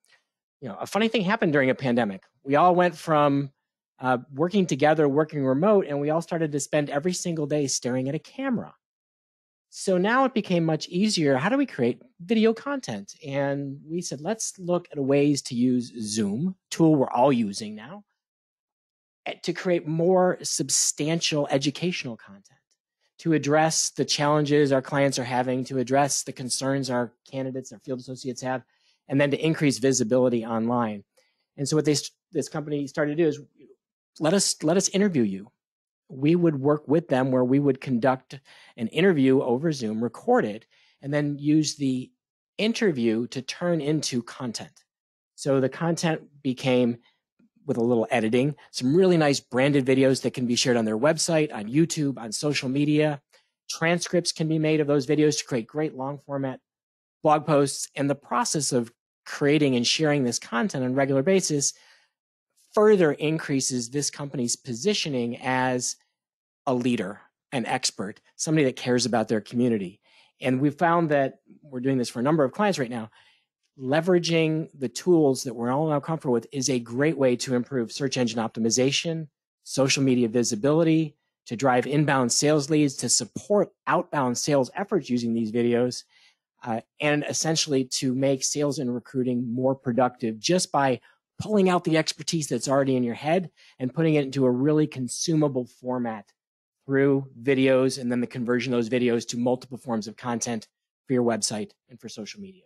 you know, a funny thing happened during a pandemic. We all went from uh, working together, working remote, and we all started to spend every single day staring at a camera. So now it became much easier. How do we create video content? And we said, let's look at ways to use Zoom, tool we're all using now, eh, to create more substantial educational content, to address the challenges our clients are having, to address the concerns our candidates, our field associates have, and then to increase visibility online. And so what they, this company started to do is let us let us interview you we would work with them where we would conduct an interview over Zoom, record it, and then use the interview to turn into content. So the content became with a little editing, some really nice branded videos that can be shared on their website, on YouTube, on social media. Transcripts can be made of those videos to create great long format blog posts. And the process of creating and sharing this content on a regular basis further increases this company's positioning as a leader, an expert, somebody that cares about their community. And we've found that we're doing this for a number of clients right now. Leveraging the tools that we're all now comfortable with is a great way to improve search engine optimization, social media visibility, to drive inbound sales leads, to support outbound sales efforts using these videos, uh, and essentially to make sales and recruiting more productive just by pulling out the expertise that's already in your head and putting it into a really consumable format through videos and then the conversion of those videos to multiple forms of content for your website and for social media.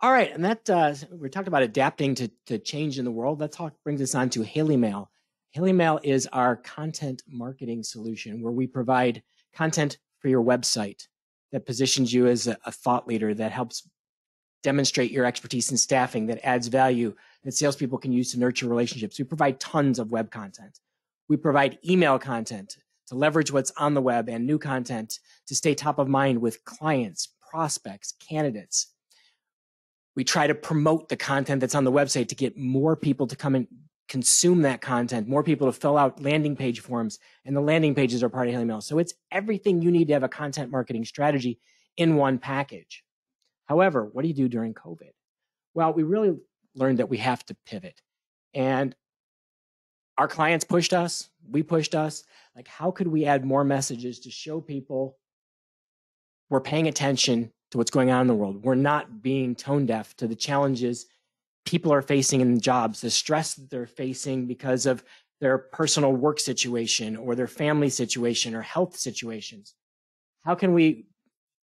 All right, and that uh, we talked about adapting to, to change in the world. That talk brings us on to Haley Mail. Haley Mail is our content marketing solution where we provide content for your website that positions you as a, a thought leader that helps demonstrate your expertise in staffing that adds value that salespeople can use to nurture relationships. We provide tons of web content. We provide email content to leverage what's on the web and new content to stay top of mind with clients, prospects, candidates. We try to promote the content that's on the website to get more people to come and consume that content, more people to fill out landing page forms, and the landing pages are part of Haley Mail. So it's everything you need to have a content marketing strategy in one package. However, what do you do during COVID? Well, we really learned that we have to pivot. And our clients pushed us, we pushed us. Like, how could we add more messages to show people we're paying attention to what's going on in the world? We're not being tone deaf to the challenges people are facing in jobs, the stress that they're facing because of their personal work situation or their family situation or health situations. How can we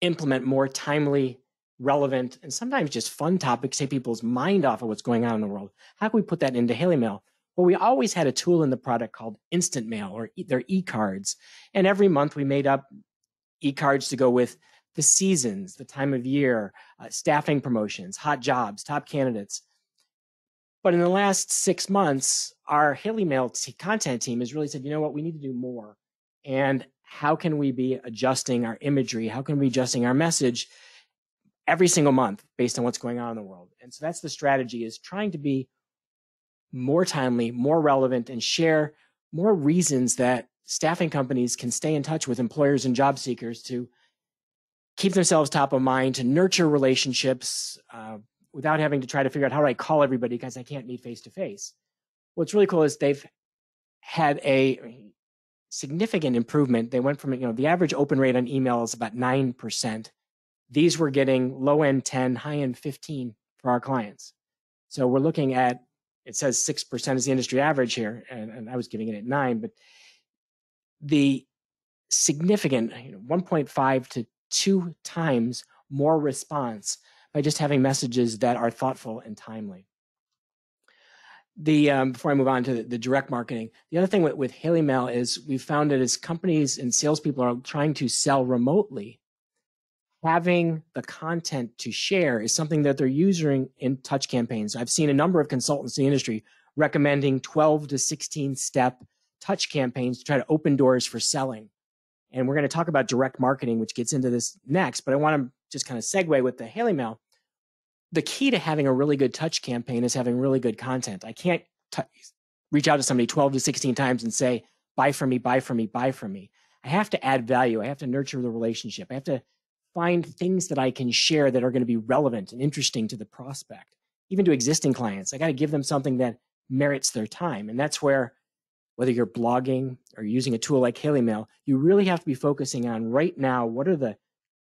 implement more timely relevant, and sometimes just fun topics, take people's mind off of what's going on in the world. How can we put that into Haley Mail? Well, we always had a tool in the product called Instant Mail or their e-cards. And every month we made up e-cards to go with the seasons, the time of year, uh, staffing promotions, hot jobs, top candidates. But in the last six months, our Haley Mail content team has really said, you know what, we need to do more. And how can we be adjusting our imagery? How can we be adjusting our message every single month based on what's going on in the world. And so that's the strategy is trying to be more timely, more relevant and share more reasons that staffing companies can stay in touch with employers and job seekers to keep themselves top of mind, to nurture relationships uh, without having to try to figure out how do I call everybody because I can't meet face to face. What's really cool is they've had a significant improvement. They went from, you know, the average open rate on email is about 9% these were getting low end 10, high end 15 for our clients. So we're looking at, it says 6% is the industry average here, and, and I was giving it at nine, but the significant you know, 1.5 to two times more response by just having messages that are thoughtful and timely. The um, before I move on to the, the, direct marketing, the other thing with, with Haley Mail is we've found that as companies and salespeople are trying to sell remotely, having the content to share is something that they're using in touch campaigns. I've seen a number of consultants in the industry recommending 12 to 16 step touch campaigns to try to open doors for selling. And we're going to talk about direct marketing, which gets into this next, but I want to just kind of segue with the Haley Mail. the key to having a really good touch campaign is having really good content. I can't t- reach out to somebody 12 to 16 times and say, buy from me, buy from me, buy from me. I have to add value. I have to nurture the relationship. I have to find things that I can share that are going to be relevant and interesting to the prospect, even to existing clients. I got to give them something that merits their time. And that's where, whether you're blogging or using a tool like HaleyMail, you really have to be focusing on right now what are the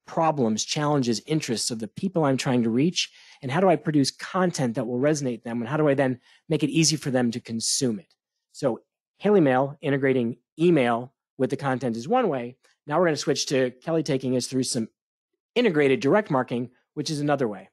problems, challenges, interests of the people I'm trying to reach, and how do I produce content that will resonate them, and how do I then make it easy for them to consume it? So, HaleyMail integrating email with the content is one way. Now we're going to switch to Kelly taking us through some integrated direct marketing, which is another way.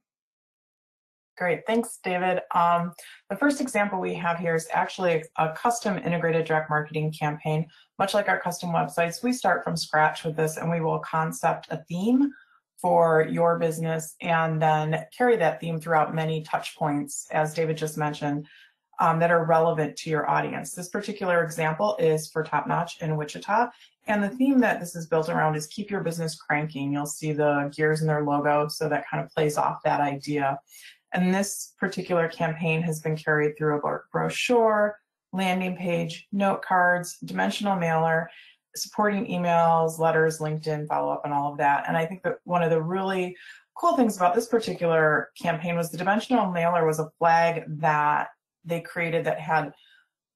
Great, thanks, David. Um, the first example we have here is actually a custom integrated direct marketing campaign. Much like our custom websites, we start from scratch with this and we will concept a theme for your business and then carry that theme throughout many touch points, as David just mentioned, um, that are relevant to your audience. This particular example is for Top Notch in Wichita. And the theme that this is built around is keep your business cranking. You'll see the gears in their logo, so that kind of plays off that idea. And this particular campaign has been carried through a brochure, landing page, note cards, dimensional mailer, supporting emails, letters, LinkedIn follow up, and all of that. And I think that one of the really cool things about this particular campaign was the dimensional mailer was a flag that they created that had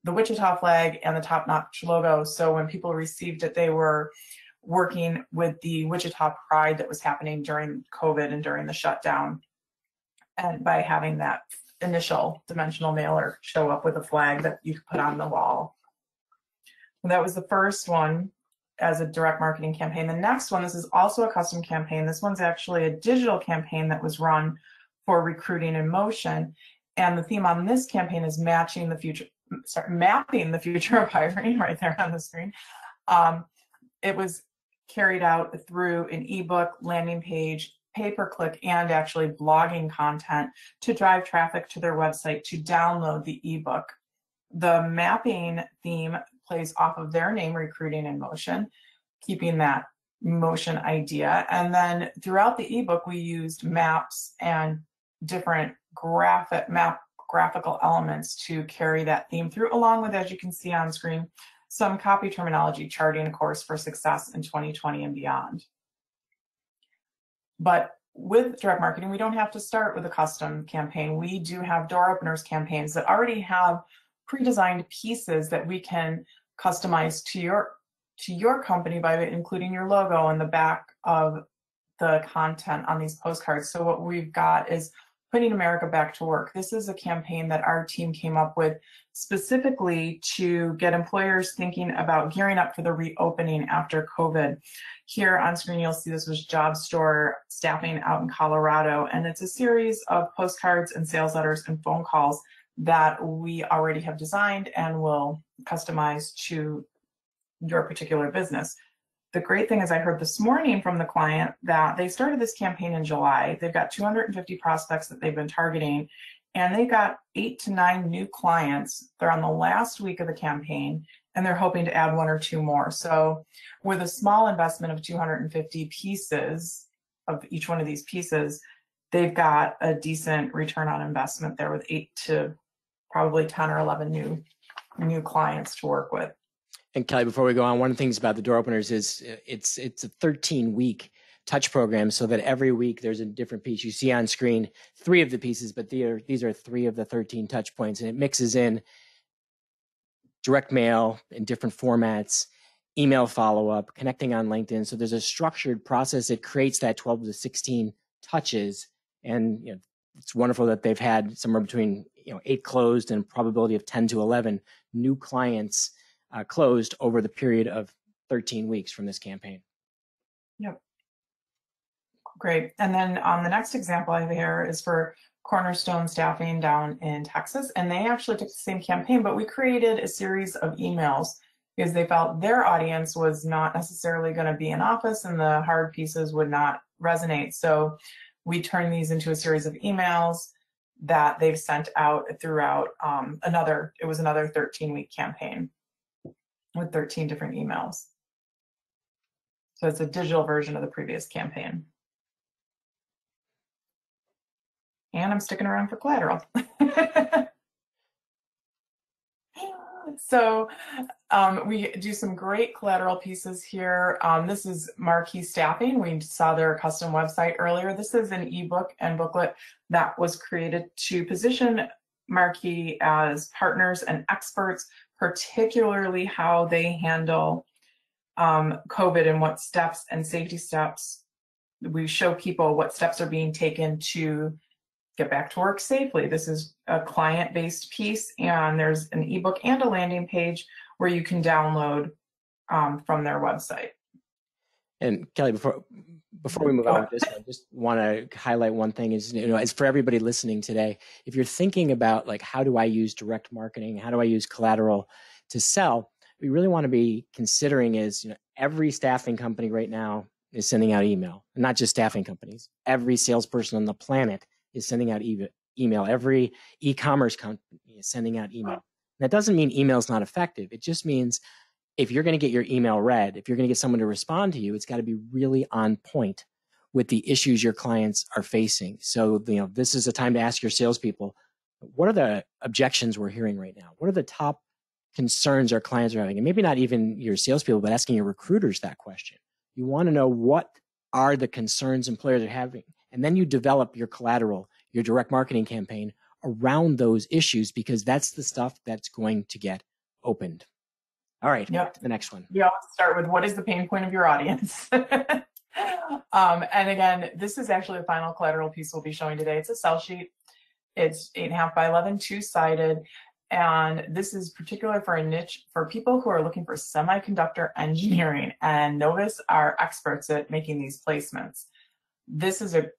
the Wichita flag and the top notch logo. So when people received it, they were working with the Wichita pride that was happening during COVID and during the shutdown and by having that initial dimensional mailer show up with a flag that you could put on the wall. And that was the first one as a direct marketing campaign. The next one, this is also a custom campaign. This one's actually a digital campaign that was run for recruiting in motion. And the theme on this campaign is matching the future, sorry, mapping the future of hiring right there on the screen. Um, it was carried out through an ebook, landing page, pay per click and actually blogging content to drive traffic to their website to download the ebook. The mapping theme plays off of their name, Recruiting in Motion, keeping that motion idea. And then throughout the ebook, we used maps and different graphic map graphical elements to carry that theme through, along with, as you can see on screen, some copy terminology charting a course for success in 2020 and beyond. But with direct marketing, we don't have to start with a custom campaign. We do have door openers campaigns that already have pre-designed pieces that we can customize to your to your company by including your logo on the back of the content on these postcards. So what we've got is putting America back to work. This is a campaign that our team came up with specifically to get employers thinking about gearing up for the reopening after COVID. Here on screen, you'll see this was Job Store staffing out in Colorado, and it's a series of postcards and sales letters and phone calls that we already have designed and will customize to your particular business the great thing is I heard this morning from the client that they started this campaign in July. They've got 250 prospects that they've been targeting, and they got eight to nine new clients. They're on the last week of the campaign, and they're hoping to add one or two more. So, with a small investment of 250 pieces of each one of these pieces, they've got a decent return on investment there with eight to probably 10 or 11 new new clients to work with. And Kelly, before we go on, one of the things about the door openers is uh, it's it's a 13 week touch program, so that every week there's a different piece. You see on screen three of the pieces, but these are, these are three of the 13 touch points, and it mixes in direct mail in different formats, email follow up, connecting on LinkedIn. So there's a structured process that creates that 12 to 16 touches, and you know, it's wonderful that they've had somewhere between you know eight closed and probability of 10 to 11 new clients uh, closed over the period of 13 weeks from this campaign. Yep. Great. And then on the next example I have here is for Cornerstone Staffing down in Texas. And they actually took the same campaign, but we created a series of emails because they felt their audience was not necessarily going to be in office and the hard pieces would not resonate. So we turned these into a series of emails that they've sent out throughout um, another, it was another 13 week campaign with 13 different emails. So it's a digital version of the previous campaign. And I'm sticking around for collateral. so um, we do some great collateral pieces here. Um, this is Marquee Staffing. We saw their custom website earlier. This is an ebook and booklet that was created to position Marquee as partners and experts, particularly how they handle um, COVID and what steps and safety steps. We show people what steps are being taken to get back to work safely. This is a client-based piece, and there's an ebook and a landing page where you can download um, from their website. And Kelly, before before we move on this, I just want to highlight one thing is you know as for everybody listening today, if you're thinking about like how do I use direct marketing, how do I use collateral to sell, we really want to be considering is you know every staffing company right now is sending out email, not just staffing companies. Every salesperson on the planet is sending out email. Every e-commerce company is sending out email. That doesn't mean email is not effective. It just means if you're going to get your email read, if you're going to get someone to respond to you, it's got to be really on point with the issues your clients are facing. So, you know, this is a time to ask your salespeople, what are the objections we're hearing right now? What are the top concerns our clients are having? And maybe not even your salespeople, but asking your recruiters that question. You want to know what are the concerns employers are having and then you develop your collateral, your direct marketing campaign around those issues because that's the stuff that's going to get opened. All right, yep. the next one. You always start with what is the pain point of your audience? um, and again, this is actually the final collateral piece we'll be showing today. It's a sell sheet. It's eight and a half by 11, two sided. And this is particular for a niche for people who are looking for semiconductor engineering. And Novus are experts at making these placements. This is a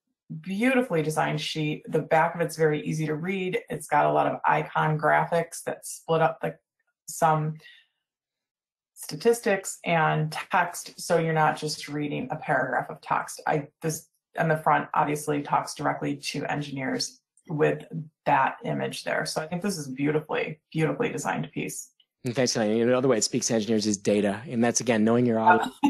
beautifully designed sheet. The back of it's very easy to read. It's got a lot of icon graphics that split up the some statistics and text so you're not just reading a paragraph of text. I this and the front obviously talks directly to engineers with that image there. So I think this is beautifully, beautifully designed piece. Thanks, Helene. Another way it speaks to engineers is data. And that's again knowing your audience. Uh.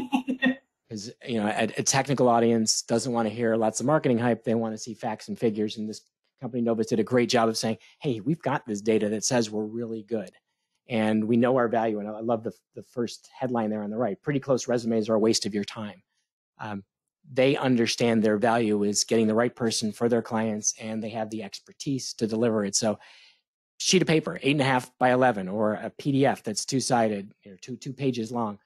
because you know a, a, technical audience doesn't want to hear lots of marketing hype they want to see facts and figures and this company novus did a great job of saying hey we've got this data that says we're really good and we know our value and i love the, the first headline there on the right pretty close resumes are a waste of your time. Um, they understand their value is getting the right person for their clients and they have the expertise to deliver it. So sheet of paper eight and a half by 11 or a pdf that's two-sided you know, two two pages long.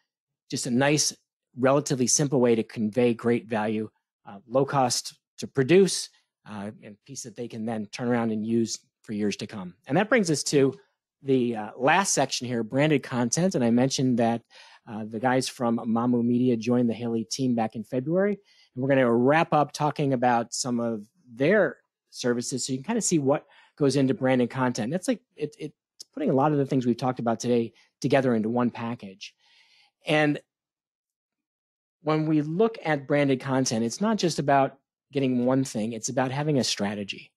Just a nice relatively simple way to convey great value, uh, low cost to produce, uh, and piece that they can then turn around and use for years to come. And that brings us to the uh, last section here, branded content. And I mentioned that uh, the guys from Mamu Media joined the Haley team back in February. And we're going to wrap up talking about some of their services so you can kind of see what goes into branded content. That's like it, it's putting a lot of the things we've talked about today together into one package. And when we look at branded content, it's not just about getting one thing, it's about having a strategy,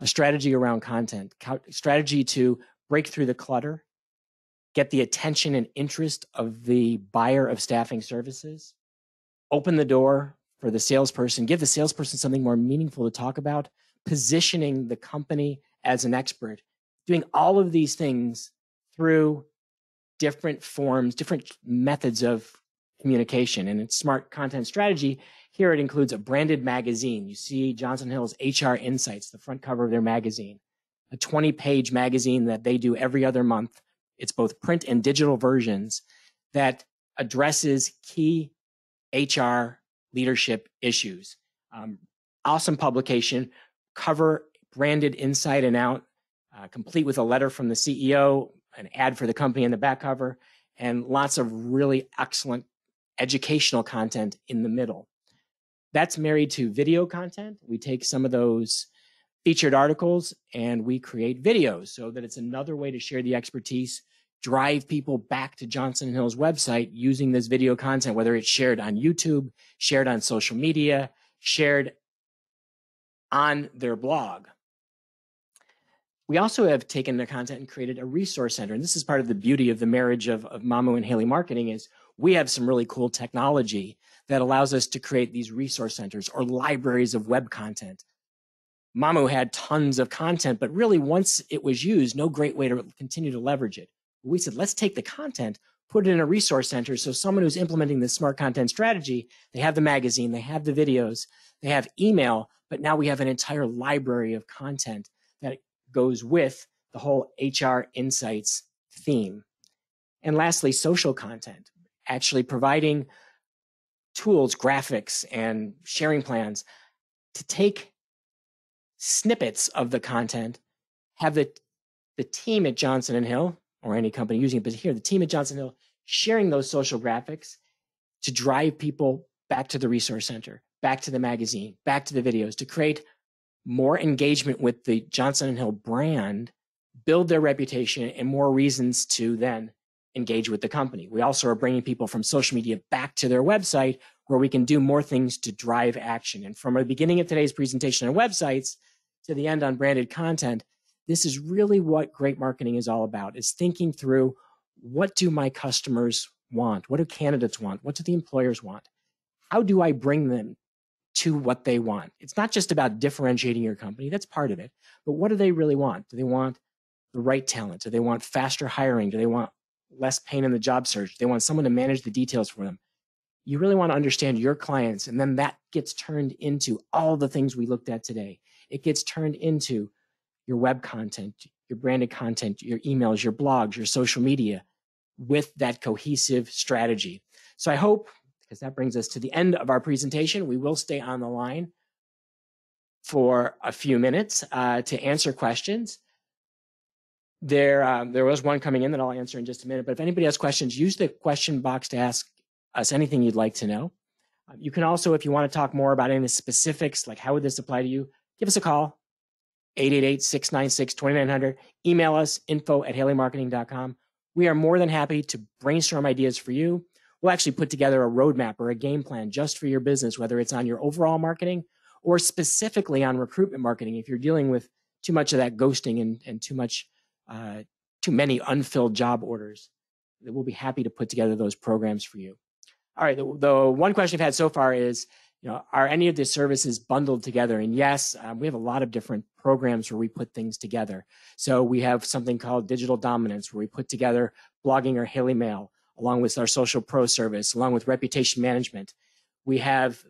a strategy around content, strategy to break through the clutter, get the attention and interest of the buyer of staffing services, open the door for the salesperson, give the salesperson something more meaningful to talk about, positioning the company as an expert, doing all of these things through different forms, different methods of communication. And its smart content strategy, here it includes a branded magazine. You see Johnson Hill's HR Insights, the front cover of their magazine, a 20 page magazine that they do every other month. It's both print and digital versions that addresses key HR leadership issues. Um, awesome publication, cover branded inside and out, uh, complete with a letter from the CEO, an ad for the company in the back cover, and lots of really excellent educational content in the middle. That's married to video content. We take some of those featured articles and we create videos so that it's another way to share the expertise, drive people back to Johnson Hill's website using this video content, whether it's shared on YouTube, shared on social media, shared on their blog. We also have taken the content and created a resource center. And this is part of the beauty of the marriage of, of Mamu and Haley Marketing is we have some really cool technology that allows us to create these resource centers or libraries of web content. Mamu had tons of content, but really once it was used, no great way to continue to leverage it. We said, let's take the content, put it in a resource center. So someone who's implementing this smart content strategy, they have the magazine, they have the videos, they have email, but now we have an entire library of content that goes with the whole HR insights theme. And lastly, social content, actually providing tools, graphics, and sharing plans to take snippets of the content, have the, the team at Johnson Hill or any company using it, but here, the team at Johnson & Hill sharing those social graphics to drive people back to the resource center, back to the magazine, back to the videos, to create more engagement with the Johnson Hill brand, build their reputation, and more reasons to then engage with the company. We also are bringing people from social media back to their website where we can do more things to drive action. And from the beginning of today's presentation on websites to the end on branded content, this is really what great marketing is all about, is thinking through what do my customers want? What do candidates want? What do the employers want? How do I bring them to what they want? It's not just about differentiating your company, that's part of it. But what do they really want? Do they want the right talent? Do they want faster hiring? Do they want less pain in the job search? Do they want someone to manage the details for them? You really want to understand your clients, and then that gets turned into all the things we looked at today. It gets turned into your web content, your branded content, your emails, your blogs, your social media with that cohesive strategy. So I hope, because that brings us to the end of our presentation, we will stay on the line for a few minutes uh, to answer questions. There, um, there was one coming in that I'll answer in just a minute, but if anybody has questions, use the question box to ask us anything you'd like to know. Um, you can also, if you want to talk more about any specifics, like how would this apply to you, give us a call, 888-696-2900. Email us, info at haleymarketing.com. We are more than happy to brainstorm ideas for you. We'll actually put together a roadmap or a game plan just for your business, whether it's on your overall marketing or specifically on recruitment marketing. If you're dealing with too much of that ghosting and, and too much, uh, too many unfilled job orders, we'll be happy to put together those programs for you. All right, the, the one question I've had so far is, you know, are any of the services bundled together? And yes, um, we have a lot of different programs where we put things together. So we have something called Digital Dominance, where we put together blogging or Haley Mail, along with our Social Pro service, along with reputation management. We have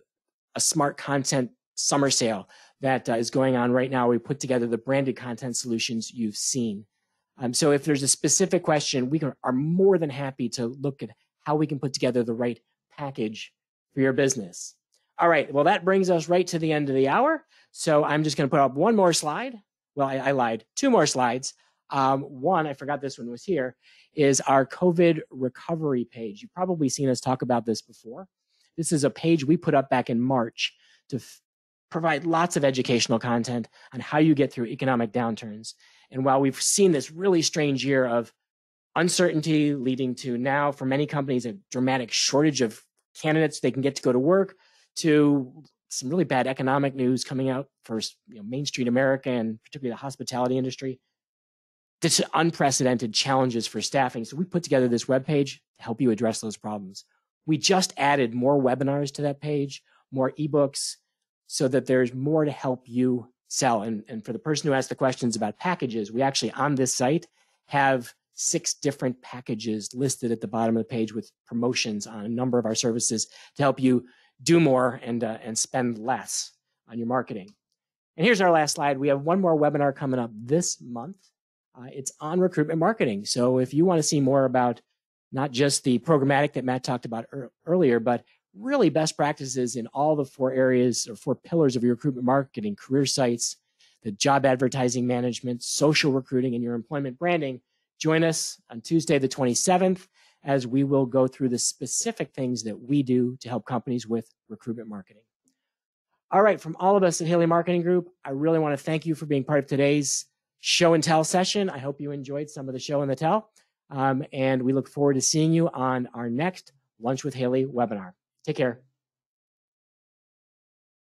a smart content summer sale that uh, is going on right now. We put together the branded content solutions you've seen. Um, so if there's a specific question, we are more than happy to look at how we can put together the right package for your business. All right, well, that brings us right to the end of the hour. So I'm just going to put up one more slide. Well, I, I lied, two more slides. Um, one, I forgot this one was here, is our COVID recovery page. You've probably seen us talk about this before. This is a page we put up back in March to provide lots of educational content on how you get through economic downturns. And while we've seen this really strange year of uncertainty leading to now, for many companies, a dramatic shortage of candidates they can get to go to work, to some really bad economic news coming out for you know, Main Street America and particularly the hospitality industry. This unprecedented challenges for staffing. So we put together this web page to help you address those problems. We just added more webinars to that page, more ebooks, so that there's more to help you sell. And, and for the person who asked the questions about packages, we actually on this site have six different packages listed at the bottom of the page with promotions on a number of our services to help you do more and, uh, and spend less on your marketing. And here's our last slide. We have one more webinar coming up this month. Uh, it's on recruitment marketing. So if you want to see more about not just the programmatic that Matt talked about er earlier, but really best practices in all the four areas or four pillars of your recruitment marketing, career sites, the job advertising management, social recruiting, and your employment branding, join us on Tuesday, the 27th as we will go through the specific things that we do to help companies with recruitment marketing. All right, from all of us at Haley Marketing Group, I really want to thank you for being part of today's show and tell session. I hope you enjoyed some of the show and the tell. Um, and we look forward to seeing you on our next Lunch with Haley webinar. Take care.